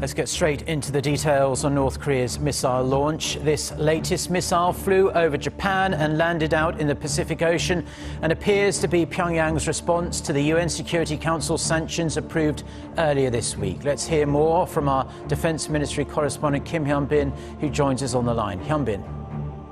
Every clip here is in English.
Let's get straight into the details on North Korea's missile launch. This latest missile flew over Japan and landed out in the Pacific Ocean and appears to be Pyongyang's response to the UN Security Council sanctions approved earlier this week. Let's hear more from our Defense Ministry correspondent Kim Hyun Bin, who joins us on the line. Hyun Bin.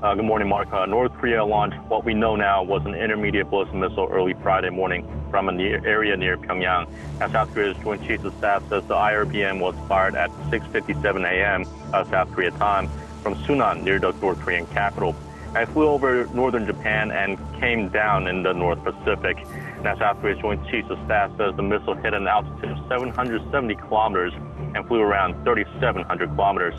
Uh, good morning, Mark. Uh, North Korea launched what we know now was an intermediate ballistic missile early Friday morning from an area near Pyongyang. As South Korea's Joint Chiefs of Staff says the IRBM was fired at 6.57 a.m. Uh, South Korea time from Sunan near the North Korean capital. it flew over northern Japan and came down in the North Pacific. Now, South Korea's Joint Chiefs of Staff says the missile hit an altitude of 770 kilometers and flew around 3,700 kilometers.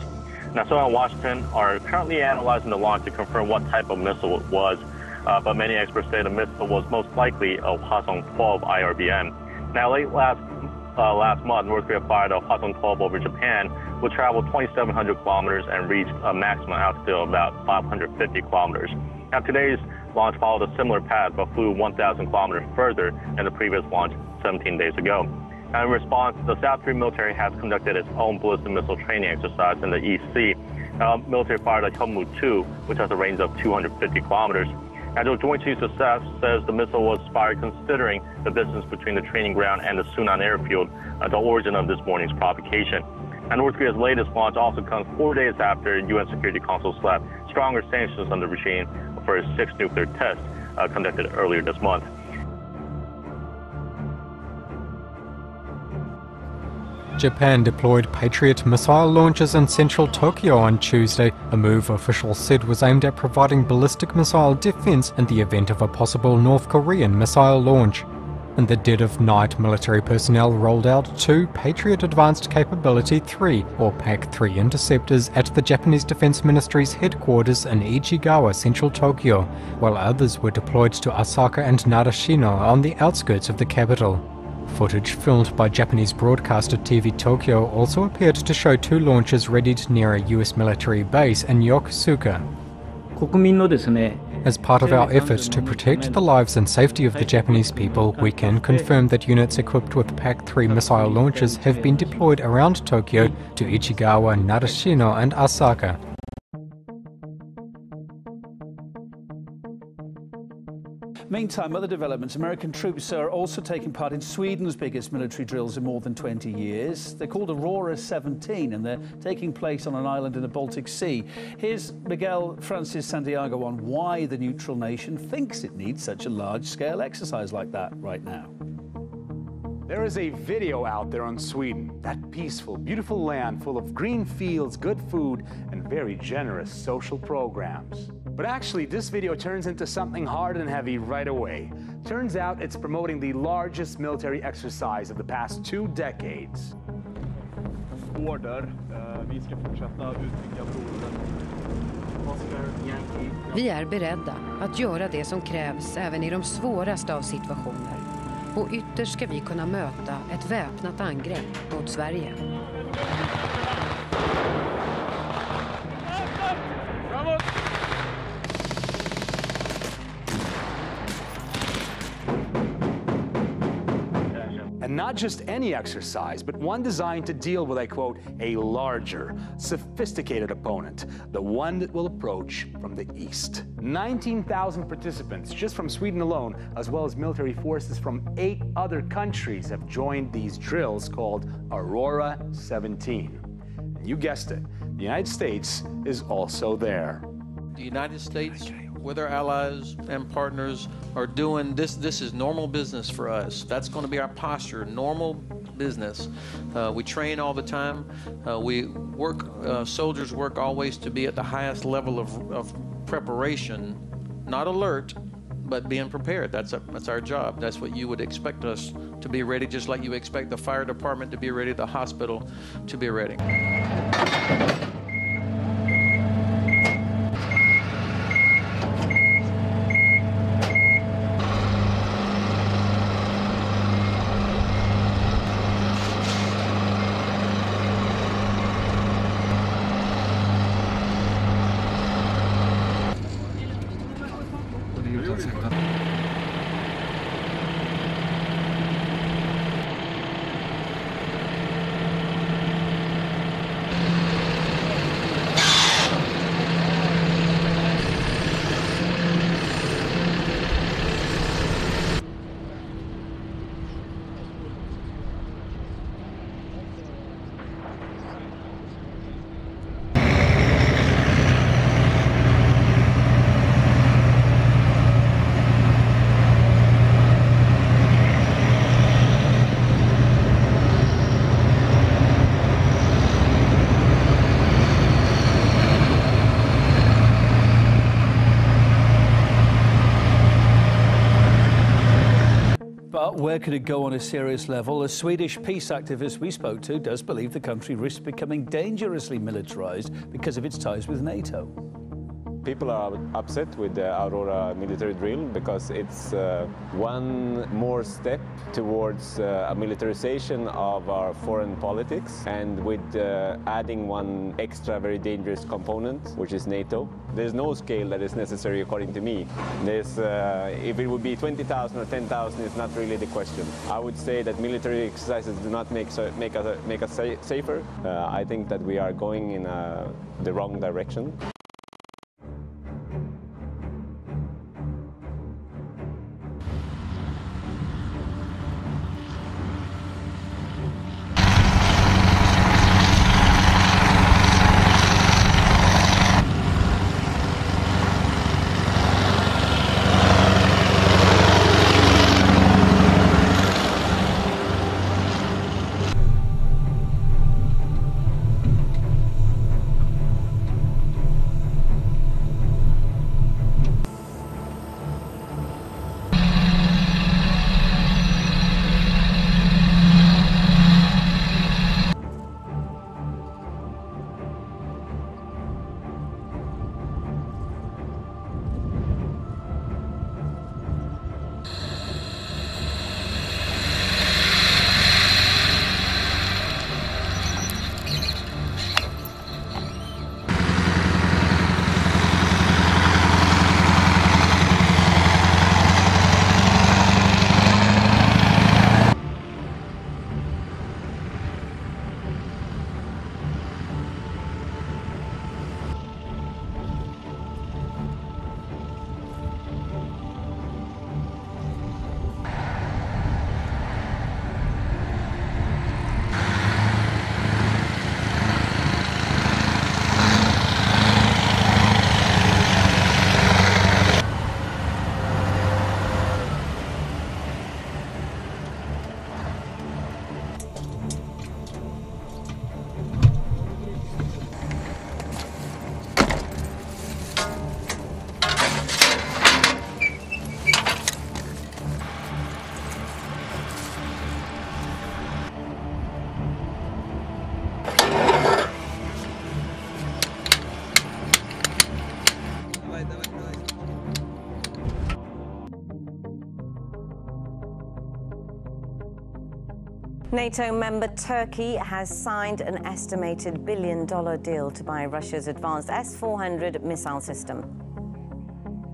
NASA and Washington are currently analyzing the launch to confirm what type of missile it was, uh, but many experts say the missile was most likely a Hwasong-12 IRBM. Now, late last uh, last month, North Korea fired a Hwasong-12 over Japan, which traveled 2,700 kilometers and reached a maximum altitude of about 550 kilometers. Now, today's launch followed a similar path, but flew 1,000 kilometers further than the previous launch 17 days ago. In response, the South Korean military has conducted its own ballistic missile training exercise in the East Sea. Uh, military fired a Hyunmoo-2, which has a range of 250 kilometers. And the Joint Chiefs of Staff says the missile was fired considering the distance between the training ground and the Sunan airfield, uh, the origin of this morning's provocation. And North Korea's latest launch also comes four days after UN Security Council slapped stronger sanctions on the regime for its sixth nuclear test uh, conducted earlier this month. Japan deployed Patriot missile launchers in central Tokyo on Tuesday, a move officials said was aimed at providing ballistic missile defense in the event of a possible North Korean missile launch. In the dead of night, military personnel rolled out two Patriot Advanced Capability 3, or PAC 3 interceptors at the Japanese Defense Ministry's headquarters in Ichigaya, central Tokyo, while others were deployed to Asaka and Narashino on the outskirts of the capital. Footage filmed by Japanese broadcaster TV Tokyo also appeared to show two launches readied near a US military base in Yokosuka. As part of our effort to protect the lives and safety of the Japanese people, we can confirm that units equipped with PAC 3 missile launchers have been deployed around Tokyo to Ichigaya, Narashino, and Asaka. Meantime, other developments. American troops are also taking part in Sweden's biggest military drills in more than 20 years. They're called Aurora 17 and they're taking place on an island in the Baltic Sea. Here's Miguel Francis Santiago on why the neutral nation thinks it needs such a large-scale exercise like that right now. There is a video out there on Sweden, that peaceful, beautiful land full of green fields, good food, and very generous social programs. But actually, this video turns into something hard and heavy right away. Turns out it's promoting the largest military exercise of the past two decades. Order. Eh, vi ska fortsätta utnyttja Vi är beredda att göra det som krävs även i de svåraste av situationer. Och ytterst ska vi kunna möta ett väpnat angrepp mot Sverige. Not just any exercise, but one designed to deal with, I quote, a larger, sophisticated opponent, the one that will approach from the east. 19,000 participants just from Sweden alone, as well as military forces from eight other countries, have joined these drills called Aurora 17. And you guessed it, the United States is also there. The United States with our allies and partners are doing this. This is normal business for us. That's going to be our posture, normal business. Uh, we train all the time. Uh, we work, uh, soldiers work always to be at the highest level of, of preparation, not alert, but being prepared. That's, a, that's our job. That's what you would expect us to be ready, just like you expect the fire department to be ready, the hospital to be ready. Where could it go on a serious level? A Swedish peace activist we spoke to does believe the country risks becoming dangerously militarized because of its ties with NATO. People are upset with the Aurora military drill because it's uh, one more step towards uh, a militarization of our foreign politics and with uh, adding one extra very dangerous component, which is NATO. There's no scale that is necessary according to me. There's, uh, if it would be 20,000 or 10,000 it's not really the question. I would say that military exercises do not make, make us, make us safer. Uh, I think that we are going in uh, the wrong direction. NATO member Turkey has signed an estimated billion dollar deal to buy Russia's advanced S 400 missile system.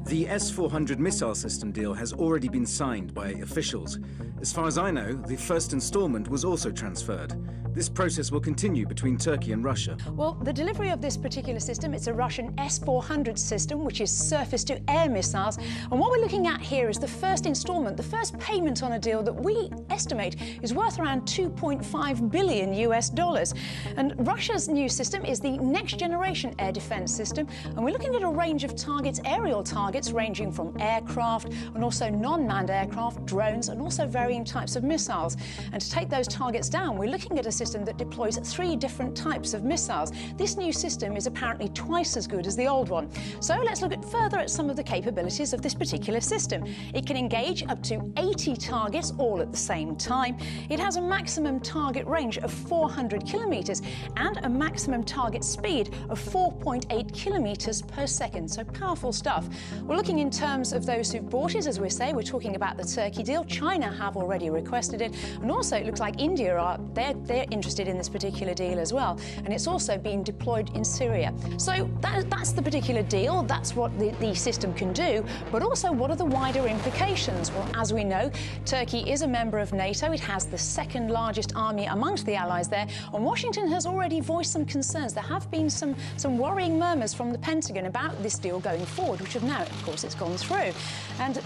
The S 400 missile system deal has already been signed by officials. As far as I know, the first installment was also transferred. This process will continue between Turkey and Russia. Well, the delivery of this particular system, it's a Russian S-400 system, which is surface-to-air missiles. And what we're looking at here is the first installment, the first payment on a deal that we estimate is worth around 2.5 billion US dollars. And Russia's new system is the next-generation air defense system. And we're looking at a range of targets, aerial targets, ranging from aircraft and also non-manned aircraft, drones, and also varying types of missiles. And to take those targets down, we're looking at a system that deploys three different types of missiles. This new system is apparently twice as good as the old one. So let's look at further at some of the capabilities of this particular system. It can engage up to 80 targets all at the same time. It has a maximum target range of 400 kilometers and a maximum target speed of 4.8 kilometers per second. So powerful stuff. We're looking in terms of those who've bought it, as we say. We're talking about the Turkey deal. China have already requested it. And also it looks like India are, they're, they're interested in this particular deal as well. And it's also being deployed in Syria. So that, that's the particular deal. That's what the, the system can do. But also, what are the wider implications? Well, as we know, Turkey is a member of NATO. It has the second largest army amongst the allies there. And Washington has already voiced some concerns. There have been some, some worrying murmurs from the Pentagon about this deal going forward, which have now, of course, it's gone through. And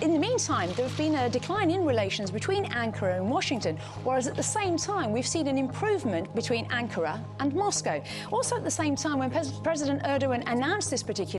in the meantime, there have been a decline in relations between Ankara and Washington, whereas at the same time, we've seen an improvement between Ankara and Moscow. Also, at the same time, when President Erdogan announced this particular